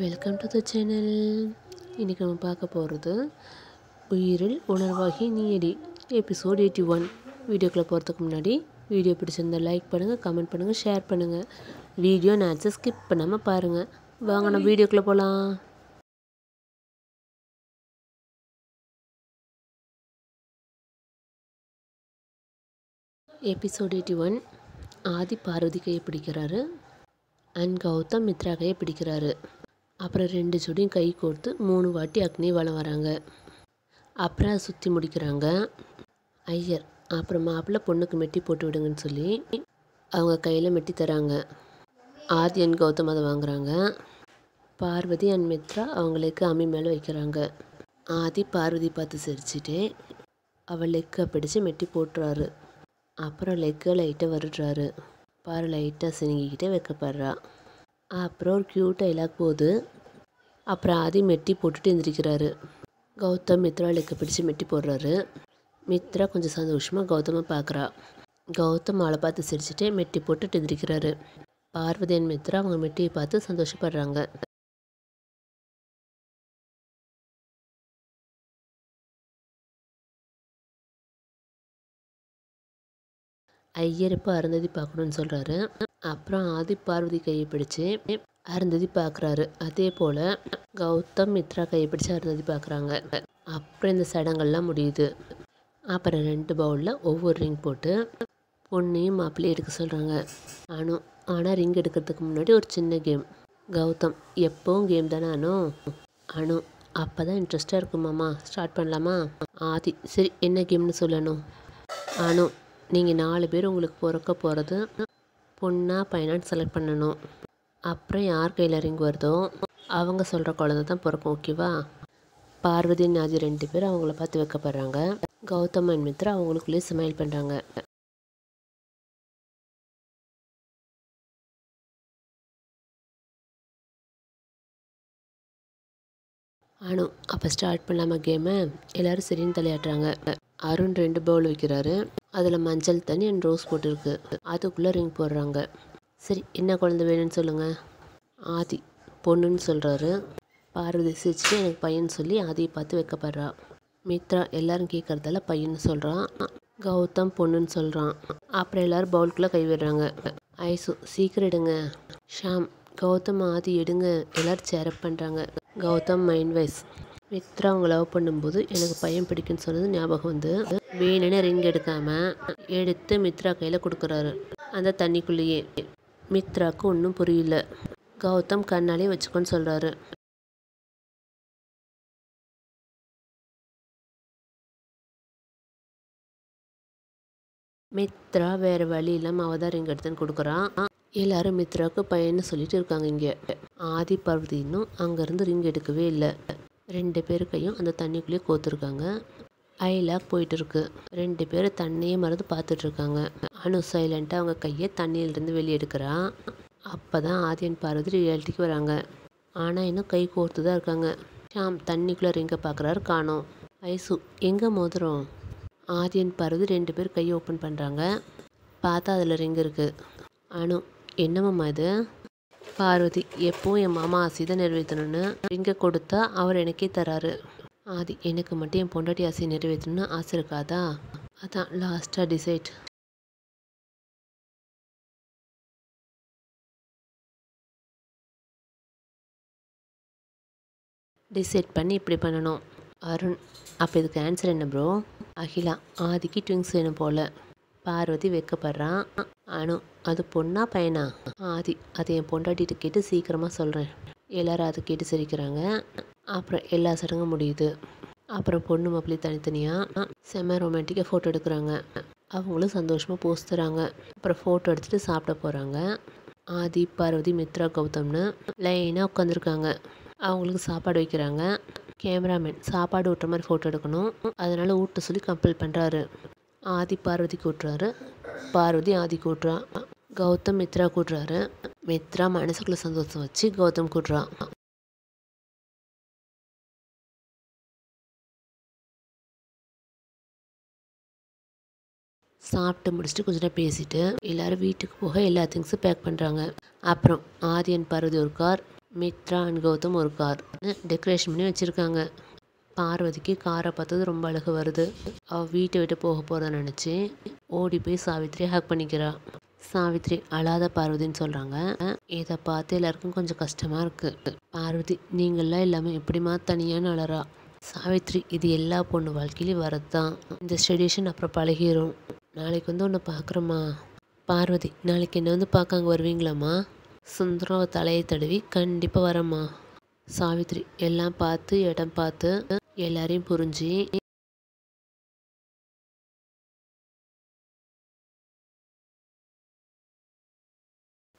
Welcome to the channel இன்றைக்கி நம்ம பார்க்க போகிறது உயிரில் உணர்வாகி நீயடி எபிசோட் எயிட்டி ஒன் வீடியோக்குள்ளே போகிறதுக்கு முன்னாடி வீடியோ பிடிச்சிருந்தா லைக் பண்ணுங்கள் கமெண்ட் பண்ணுங்கள் ஷேர் பண்ணுங்கள் வீடியோ நேச்சர் ஸ்கிப் பண்ணாமல் பாருங்கள் வாங்க நம்ம வீடியோக்குள்ளே போகலாம் episode eighty one Aadhi Parvathi கையை பிடிக்கிறாரு. அண்ட் கௌதம் மித்ரா கையை பிடிக்கிறாரு. அப்புறம் ரெண்டு ஜோடியும் கை கோர்த்து மூணு வாட்டி அக்னி வளம் வராங்க. அப்புறம் அதை சுற்றி முடிக்கிறாங்க. ஐயர் அப்புறம் மாப்பிள்ளை பொண்ணுக்கு மெட்டி போட்டு விடுங்கன்னு சொல்லி அவங்க கையில் மெட்டி தராங்க. ஆதி அண்ட் கௌதம் அதை வாங்குறாங்க. பார்வதி அண்ட் மித்ரா அவங்களுக்கு அம்மி மேலே வைக்கிறாங்க. ஆதி பார்வதி பார்த்து சிரிச்சுட்டு அவள் லெக்கை பிடிச்சு மெட்டி போட்டுறாரு. அப்புறம் லெக்கை லைட்டாக வருடுறாரு. பாரு லைட்டாக சினிங்கிக்கிட்டே வைக்கப்படுறா. அப்புறம் ஒரு க்யூட் டைலாக் போகுது. அப்புறம் ஆதி மெட்டி போட்டுட்டு எந்திரிக்கிறாரு. கௌதம் மித்ரா லெக்கை பிடிச்சி மெட்டி போடுறாரு. மித்ரா கொஞ்சம் சந்தோஷமாக கௌதமை பார்க்குறா கௌதம் அவளை பார்த்து சிரிச்சுட்டு மெட்டி போட்டுட்டு எந்திரிக்கிறாரு. பார்வதி அண்ட் மித்ரா அவங்க மெட்டியை பார்த்து சந்தோஷப்படுறாங்க. ஐயர் அருந்ததி பார்க்கணுன்னு சொல்கிறாரு அப்புறம் ஆதி பார்வதி கையை பிடிச்சு அருந்ததி பார்க்குறாரு. அதே போல் கௌதம் மித்ரா கையை பிடிச்சு அருந்ததி பார்க்குறாங்க. அப்புறம் இந்த சடங்கெல்லாம் முடியுது. அப்புறம் ரெண்டு பவுலில் ஒவ்வொரு ரிங் போட்டு பொண்ணையும் மாப்பிள்ளையும் எடுக்க சொல்கிறாங்க அனு ஆனால் ரிங் எடுக்கிறதுக்கு முன்னாடி ஒரு சின்ன கேம். கௌதம் எப்போவும் கேம் தானே அனு? அனு அப்போ தான் இன்ட்ரெஸ்டாக இருக்குமாம்மா ஸ்டார்ட் பண்ணலாமா? ஆதி சரி என்ன கேம்னு சொல்லணும்? அனு நீங்கள் நாலு பேர் உங்களுக்கு பிறக்க போகிறது பொண்ணாக பையனான்னு செலக்ட் பண்ணணும். அப்புறம் யார் கையில் ரிங் வருதோ அவங்க சொல்கிற குழந்த தான் பிறக்கும் ஓகேவா பார்வதி நாஜி ரெண்டு பேர் அவங்கள பார்த்து வைக்கப்படுறாங்க. கௌதம் அண்ட் மித்ரா அவங்களுக்குள்ளேயே ஸ்மைல் பண்ணுறாங்க அனு அப்போ ஸ்டார்ட் பண்ணலாமா கேமை எல்லோரும் சரின்னு தலையாட்டுறாங்க. அருண் ரெண்டு பவுல் வைக்கிறாரு. அதில் மஞ்சள் தண்ணி அண்ட் ரோஸ் போட்டிருக்கு. அதுக்குள்ளே ரிங் போடுறாங்க. சரி என்ன குழந்தை வேணும்னு சொல்லுங்கள் ஆதி பொண்ணுன்னு சொல்கிறாரு பார்வதி சிரிச்சுட்டு எனக்கு பையன் சொல்லி ஆதியை பார்த்து வைக்கப்படுறா. மித்ரா எல்லாரும் கேட்குறதால பையன் சொல்கிறான் கௌதம் பொண்ணுன்னு சொல்கிறான் அப்புறம் எல்லோரும் பவுலுக்குள்ளே கை விடுறாங்க. ஐசு சீக்கிரம் எடுங்க. ஷாம் கௌதம் ஆதி எடுங்க. எல்லோரும் சேரப் பண்ணுறாங்க கௌதம் மைண்ட் வைஸ் மித்ரா அவங்க லவ் பண்ணும்போது எனக்கு பையன் பிடிக்குன்னு சொன்னது ஞாபகம் வந்து. வேணும்னு ரிங் எடுக்காம எடுத்து மித்ரா கையில் கொடுக்குறாரு. அந்த தண்ணிக்குள்ளேயே. மித்ராவுக்கு ஒன்றும் புரியல. கௌதம் கண்ணாலே வச்சுக்கோன்னு சொல்கிறாரு மித்ரா வேறு வழி இல்லாமல் அவள் தான் ரிங் எடுத்துன்னு கொடுக்குறான் எல்லாரும் மித்ராவுக்கு பையன்னு சொல்லிட்டு இருக்காங்க இங்கே. ஆதி பார்வதி இன்னும் அங்கேருந்து ரிங் எடுக்கவே இல்லை. ரெண்டு பேர் கையும் அந்த தண்ணிக்குள்ளேயே கோத்துருக்காங்க. ஐலாக் போயிட்டு இருக்கு ரெண்டு பேரும் தண்ணியே மறந்து பார்த்துட்டு இருக்காங்க அனு சைலண்ட்டாக அவங்க கையை தண்ணியிலிருந்து வெளியே எடுக்கிறான் அப்போ தான் ஆதியன் பார்வதி ரியாலிட்டிக்கு வராங்க. ஆனால் இன்னும் கை கோர்த்து தான் இருக்காங்க. ஷாம் தண்ணிக்குள்ளே ரிங்கை பார்க்குறாரு காணோம். ஐசு எங்கே மோதுறோம் ஆதியன் பார்வதி ரெண்டு பேர் கையை ஓப்பன் பண்ணுறாங்க பார்த்தா அதில் ரிங் இருக்குது அனு என்னம்மா இது? பார்வதி எப்பவும் என் மாமா ஆசை தான் நிறைவேற்றணும்னு ரிங்கை கொடுத்தா அவர் எனக்கே தராரு. ஆதி எனக்கு மட்டும் என் பொண்டாட்டி ஆசையை நிறைவேற்றணும்னு ஆசை இருக்காதா? அதான் லாஸ்ட்டாக டிசைட் டிசைட் பண்ணி இப்படி பண்ணணும். அருண் அப்போ இதுக்கு ஆன்சர் என்ன ப்ரோ அகிலா ஆதிக்கு ட்விங்ஸ் வேணும் போல். பார்வதி வைக்கப்படுறான் அனு அது பொண்ணா பையனா? ஆதி அதை என் பொண்டாட்டிகிட்ட கேட்டு சீக்கிரமாக சொல்கிறேன் எல்லாரும் அதை கேட்டு சிரிக்கிறாங்க. அப்புறம் எல்லா சடங்கும் முடியுது. அப்புறம் பொண்ணு மாப்பிள்ளை தனித்தனியாக செம்ம ரொமான்டிக்காக ஃபோட்டோ எடுக்கிறாங்க. அவங்களும் சந்தோஷமாக போஸ்ட் தராங்க. அப்புறம் ஃபோட்டோ எடுத்துகிட்டு சாப்பிட போகிறாங்க ஆதி பார்வதி மித்ரா கௌதம்னு லைனாக உட்காந்துருக்காங்க அவங்களுக்கு சாப்பாடு வைக்கிறாங்க. கேமராமேன் சாப்பாடு ஊட்டுற மாதிரி ஃபோட்டோ எடுக்கணும். அதனால் ஊட்ட சொல்லி கம்பல் பண்ணுறாரு ஆதி பார்வதிக்கு ஊட்டுறாரு. பார்வதி ஆதி கூட்டுறா கௌதம் மித்ரா கூட்டுறாரு. மித்ரா மனசுக்குள்ள சந்தோஷம் வச்சு கௌதம் கூட்டுறான். சாப்பிட்டு முடிச்சுட்டு கொஞ்ச நேரம் பேசிட்டு எல்லாரும் வீட்டுக்கு போக எல்லா திங்ஸும் பேக் பண்ணுறாங்க அப்புறம் ஆதியன் பார்வதி ஒரு கார் மித்ரா அண்ட் கௌதம் ஒரு கார் டெக்கரேஷன் பண்ணி வச்சுருக்காங்க. பார்வதிக்கு காரை பார்த்தது ரொம்ப அழகு வருது. அவள் வீட்டை விட்டு போக போகிறத நினச்சி ஓடி போய் சாவித்திரி ஹக் பண்ணிக்கிறா. சாவித்ரி அழாத பார்வதின்னு சொல்கிறாங்க இதை பார்த்து எல்லாருக்கும் கொஞ்சம் கஷ்டமாக இருக்குது பார்வதி நீங்களாம் இல்லாமல் எப்படிமா தனியாக அழறா சாவித்ரி இது எல்லா பொண்ணு வாழ்க்கையிலையும் வரது தான் இந்த ஸ்டெடிஷன் அப்புறம் பழகிரும். நாளைக்கு வந்து உன்னை பார்க்குறோம்மா. பார்வதி நாளைக்கு என்ன வந்து பார்க்க அங்கே வருவீங்களாம்மா? சுந்தரம் தலையை தடவி கண்டிப்பாக வரேம்மா. சாவித்ரி எல்லாம் பார்த்து இடம் பார்த்து எல்லாரையும் புரிஞ்சு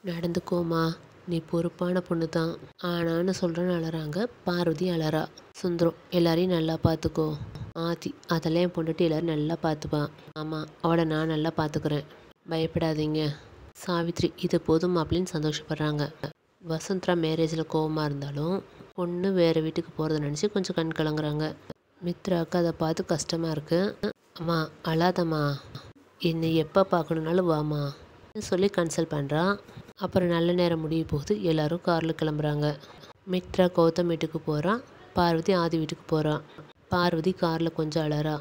நடந்துக்கோமா நீ பொறுப்பான பொண்ணு தான் ஆனான்னு சொல்கிறேன்னு அழறாங்க பார்வதி அழறா சுந்தரம் எல்லாரையும் நல்லா பார்த்துக்கோ ஆதி அதெல்லாம் என் பொண்ணுட்டு எல்லோரும் நல்லா பார்த்துப்பான் ஆமாம் அவளை நான் நல்லா பார்த்துக்கிறேன் பயப்படாதீங்க. சாவித்ரி இது போதும் அப்படின்னு சந்தோஷப்படுறாங்க. வசந்தரா மேரேஜில் கோவமாக இருந்தாலும் பொண்ணு வேறு வீட்டுக்கு போகிறத நினச்சி கொஞ்சம் கண் கலங்குறாங்க. மித்ராவுக்கு அதை பார்த்து கஷ்டமாக இருக்குது அம்மா அழாதம்மா. என்னை எப்போ பார்க்கணுன்னாலும் வாம்மா. சொல்லி கன்சல்ட் பண்ணுறா அப்புறம் நல்ல நேரம் முடிய போகுது. எல்லோரும் காரில் கிளம்புறாங்க. மித்ரா கௌதம் வீட்டுக்கு போகிறான் பார்வதி ஆதி வீட்டுக்கு போகிறான் பார்வதி காரில் கொஞ்சம் அழறா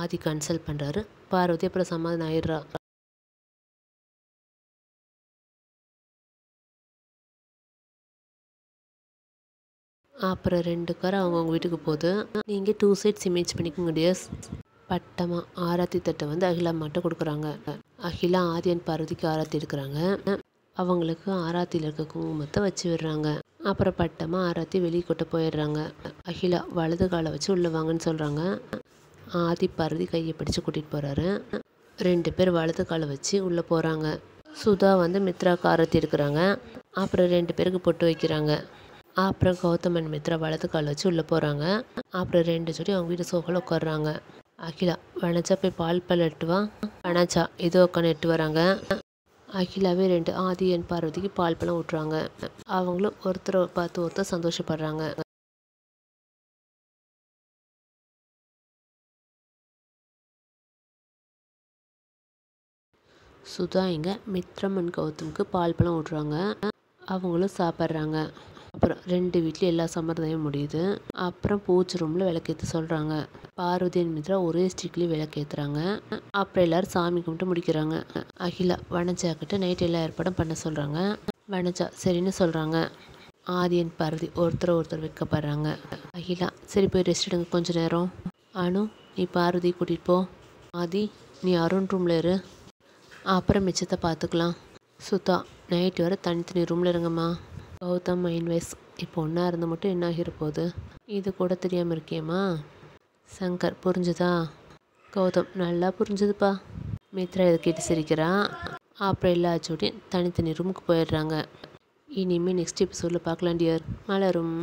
ஆதி கன்சல்ட் பண்ணுறாரு பார்வதி அப்புறம் சமாதானம் ஆயிடுறா. அப்புறம் ரெண்டு கார் அவங்கவுங்க வீட்டுக்கு போகுது. நீங்கள் டூ சைட்ஸ் இமேஜ் பண்ணிக்கோங்க டியர்ஸ் பட்டமாக ஆராத்தி தட்டை வந்து அகிலா மட்டும் கொடுக்குறாங்க. அகிலா ஆதியன் பார்வதிக்கு ஆராத்தி எடுக்கிறாங்க. அவங்களுக்கு ஆராத்தியில் இருக்க குங்குமத்தை வச்சு விடுறாங்க. அப்புறம் பட்டமாக ஆராத்தி வெளியே கொட்ட போயிடுறாங்க. அகிலா வலது காலை வச்சு உள்ளே வாங்கன்னு சொல்கிறாங்க ஆதி பார்வதி கையை பிடிச்சி கூட்டிகிட்டு போகிறாரு ரெண்டு பேர் வலது காலை வச்சு உள்ளே போகிறாங்க சுதா வந்து மித்ரா காரத்தி எடுக்கிறாங்க. அப்புறம் ரெண்டு பேருக்கு பொட்டு வைக்கிறாங்க. அப்புறம் கௌதமன் மித்ரா வலது கால் வச்சு உள்ளே போகிறாங்க. அப்புறம் ரெண்டு ஜோடி அவங்க வீட்டு சோஃபாவில் உட்காடுறாங்க அகிலா வனஜா போய் பால் பல் எட்டுவா வனஜா இதோ உட்காந்து எட்டு வராங்க. அகிலாவே ரெண்டு ஆதி என் பார்வதிக்கு பால் பழம் ஊட்டுறாங்க. அவங்களும் ஒருத்தரை பார்த்து ஒருத்தர் சந்தோஷப்படுறாங்க. சுதா இங்கே மித்ரமன் கௌதமுக்கு பால் பழம் ஊட்டுறாங்க. அவங்களும் சாப்பிட்றாங்க. அப்புறம் ரெண்டு வீட்லேயும் எல்லா சம்பிரதாயம் முடியுது. அப்புறம் பூச்சி ரூமில் விளக்கேற்ற சொல்கிறாங்க பார்வதி மித்ரா ஒரே ஸ்டிக்லேயும் விளக்கேற்றுறாங்க அப்புறம் எல்லோரும் சாமி கும்பிட்டு முடிக்கிறாங்க. அகிலா வனஜா கிட்ட நைட் எல்லா ஏற்பாடும் பண்ண சொல்கிறாங்க வனஜா சரின்னு சொல்கிறாங்க ஆதியன் பார்வதி ஒருத்தர் ஒருத்தர் வைக்கப்படுறாங்க அகிலா சரி போய் ரெஸ்ட் எடுங்க கொஞ்ச நேரம். அனு நீ பார்வதி கூட்டிகிட்டு போ. ஆதி நீ அருண் ரூமில் இரு. அப்புறம் மிச்சத்தை பார்த்துக்கலாம். சுத்தா நைட்டு வர தனித்தனி ரூமில் இருங்கம்மா. கௌதம் மைன் வைஸ் இப்போ ஒன்றா இருந்து மட்டும் என்ன ஆகிருப்போகுது இது கூட தெரியாமல் இருக்கியம்மா. சங்கர் புரிஞ்சுதா? கௌதம் நல்லா புரிஞ்சுதுப்பா. மித்ரா இதை கேட்டு சிரிக்கிறா. அப்புறம் எல்லா ஜோடியும் தனித்தனி ரூமுக்கு போயிடுறாங்க. இனிமேல் நெக்ஸ்ட் எபிசோடில் பார்க்கலாம் டியர் மலரும்.